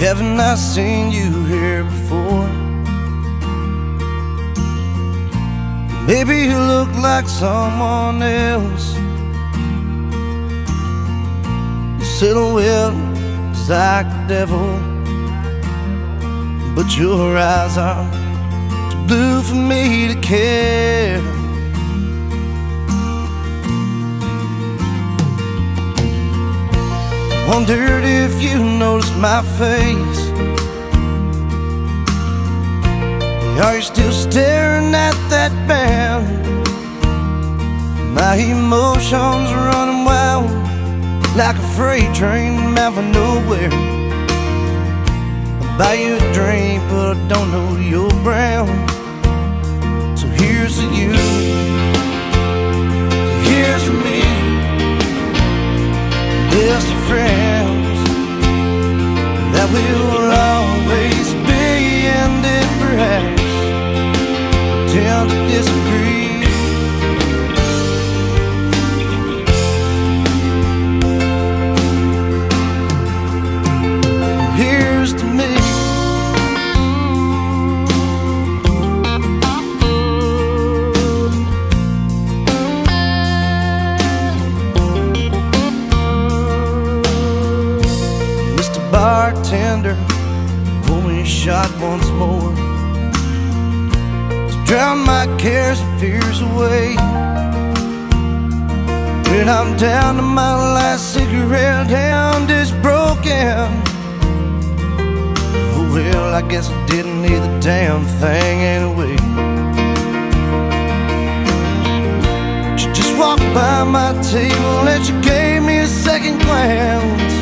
Haven't I seen you here before? Maybe you look like someone else. Your silhouette is like the devil, but your eyes are too blue for me to care. Wondered if you my face. Are you still staring at that band? My emotions running wild like a freight train out of nowhere. I buy you a drink, but I don't know your brand So here's to you. Bartender, pour me a shot once more to drown my cares and fears away. When I'm down to my last cigarette, hand is broken. Oh, well, I guess I didn't need the damn thing anyway. You just walked by my table and you gave me a second glance.